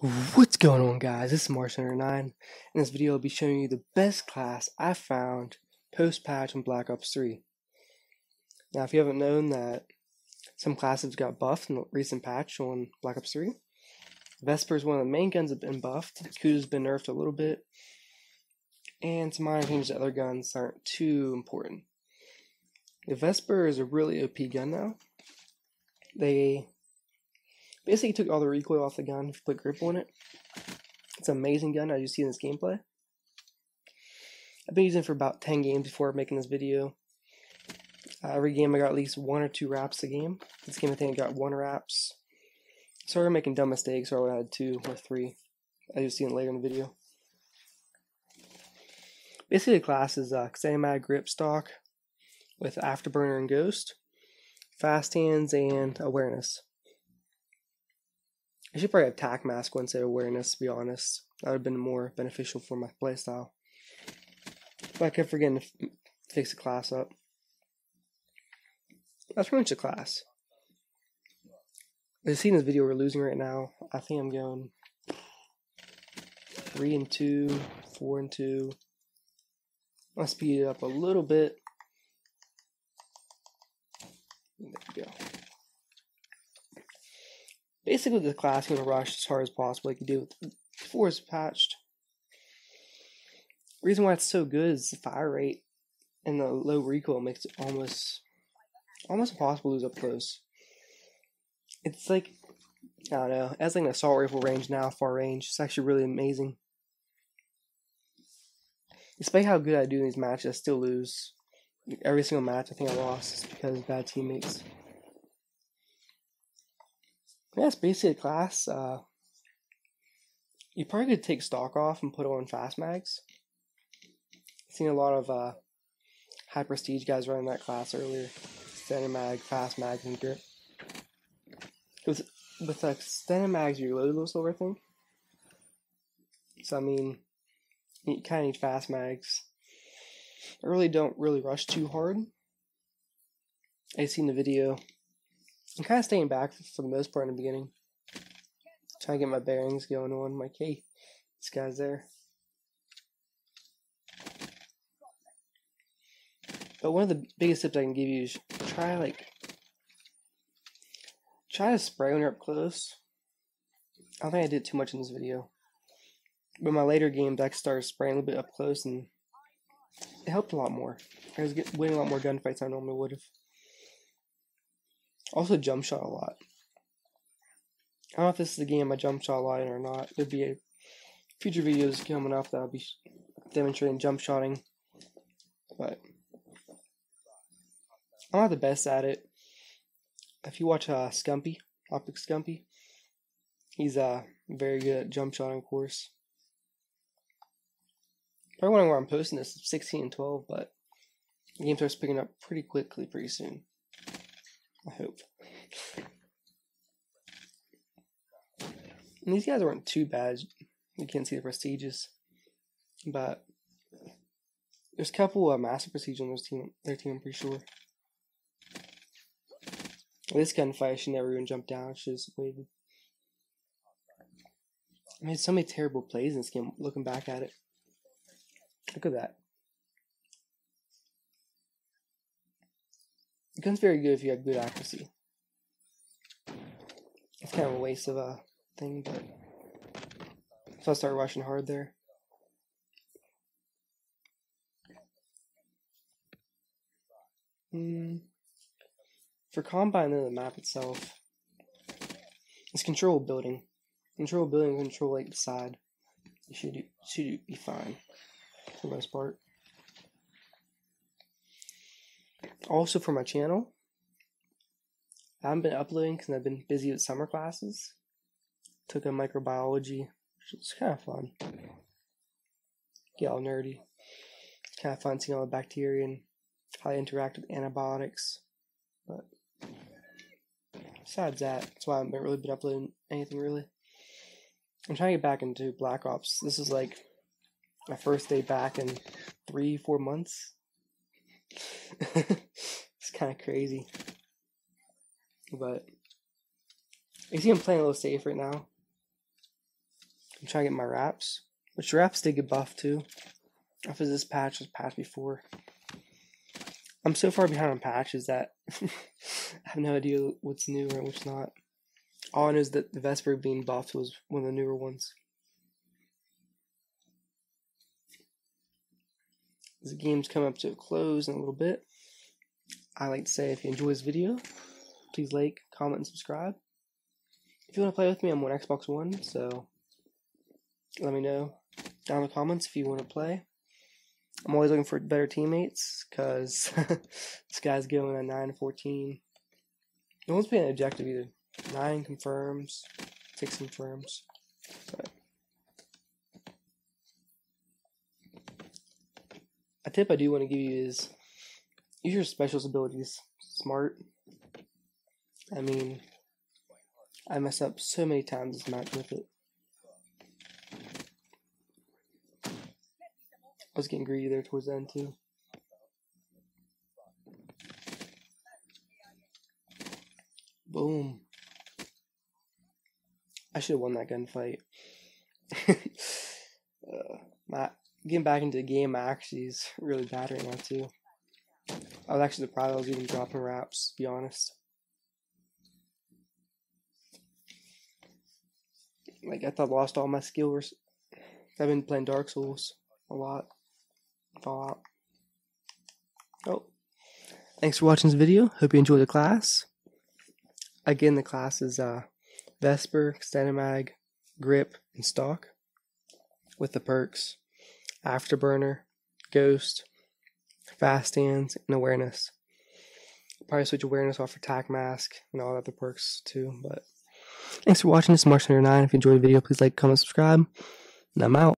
What's going on guys, this is Martian9. In this video I'll be showing you the best class I found post-patch on Black Ops 3. Now if you haven't known that some classes got buffed in the recent patch on Black Ops 3, Vesper is one of the main guns that have been buffed, Kuda's been nerfed a little bit, and some minor changes to other guns aren't too important. The Vesper is a really OP gun now. They Basically took all the recoil off the gun, put grip on it. It's an amazing gun as you see in this gameplay. I've been using it for about 10 games before making this video. Uh, every game I got at least one or two RAPS a game. This game I think I got one RAPS. Started making dumb mistakes, or I would have had two or three. As you'll see in later in the video. Basically the class is uh, Mag Grip Stock with Afterburner and Ghost, Fast Hands, and Awareness. I should probably tac mask instead of awareness, to be honest. That would have been more beneficial for my playstyle. But I kept forgetting to fix the class up. That's pretty much the class. As you see in this video, we're losing right now. I think I'm going 3 and 2, 4 and 2. I'll speed it up a little bit. There we go. Basically, the class, to rush as hard as possible like you do with before it's patched. reason why it's so good is the fire rate and the low recoil makes it almost almost impossible to lose up close. It's like I don't know, as like an assault rifle range now, far range. It's actually really amazing. Despite how good I do in these matches, I still lose. Every single match I think I lost is because bad teammates it's basically a class. Uh, you probably could take stock off and put on fast mags. I've seen a lot of uh, high prestige guys running that class earlier. Standard mag, fast mag, and grip. With with like standard mags, you load a little slower, I think. So I mean, you kind of need fast mags. I really don't really rush too hard. I've seen the video I'm kind of staying back for the most part in the beginning. Trying to get my bearings going on. My hey, this guy's there. But one of the biggest tips I can give you is try like try to spray when you're up close. I don't think I did too much in this video. But my later games I started spraying a little bit up close and it helped a lot more. I was getting winning a lot more gunfights than I normally would have. Also jump shot a lot. I don't know if this is the game I jump shot a lot in or not. There'd be a future videos coming up that I'll be demonstrating jump shotting. But I'm not the best at it. If you watch uh, Scumpy, Optic Scumpy, he's uh, very good at jump shotting, of course. Probably wondering where I'm posting this, 16 and 12, but the game starts picking up pretty quickly pretty soon. I hope. And these guys weren't too bad. You can't see the prestiges, but there's a couple of master prestige on their team. Their team, I'm pretty sure. This gunfight should never even jump down. Should just waited. I made so many terrible plays in this game. Looking back at it, look at that. The gun's very good if you have good accuracy. It's kind of a waste of a thing, but so I start rushing hard there. Hmm. For Combine in the map itself, it's control building. Control building, control like the side. You should should be fine for the most part. Also for my channel, I haven't been uploading because I've been busy with summer classes. Took a microbiology, which was kind of fun. Get all nerdy. It's kind of fun seeing all the bacteria and how they interact with antibiotics. But besides that, that's why I haven't really been uploading anything really. I'm trying to get back into Black Ops. This is like my first day back in three, four months. it's kind of crazy. But you see, I'm playing a little safe right now. I'm trying to get my RAPS. Which RAPS did get buffed too. After this patch was patched before. I'm so far behind on patches that I have no idea what's new or what's not. All I know is that the Vesper being buffed was one of the newer ones. This game's come up to a close in a little bit. I like to say if you enjoy this video, please like, comment, and subscribe. If you want to play with me, I'm on Xbox One, so let me know down in the comments if you want to play. I'm always looking for better teammates because this guy's going a 9 14. No one's playing objective either. 9 confirms, 6 confirms. But a tip I do want to give you is use your specialist abilities smart. I mean, I mess up so many times this match with it. I was getting greedy there towards the end too. Boom. I should have won that gunfight. uh, my, getting back into the game actually is really bad right now too. I was actually surprised I was even dropping RAPS, to be honest. Like I thought I lost all my skills. I've been playing Dark Souls a lot. Fallout. Oh. Thanks for watching this video. Hope you enjoyed the class. Again, the class is uh, Vesper, Extended Mag, Grip, and Stock. With the perks Afterburner, Ghost, Fast Hands, and Awareness. Probably switch Awareness off for Tac Mask and all other perks too. But thanks for watching. This is Mark 9. If you enjoyed the video, please like, comment, subscribe. And I'm out.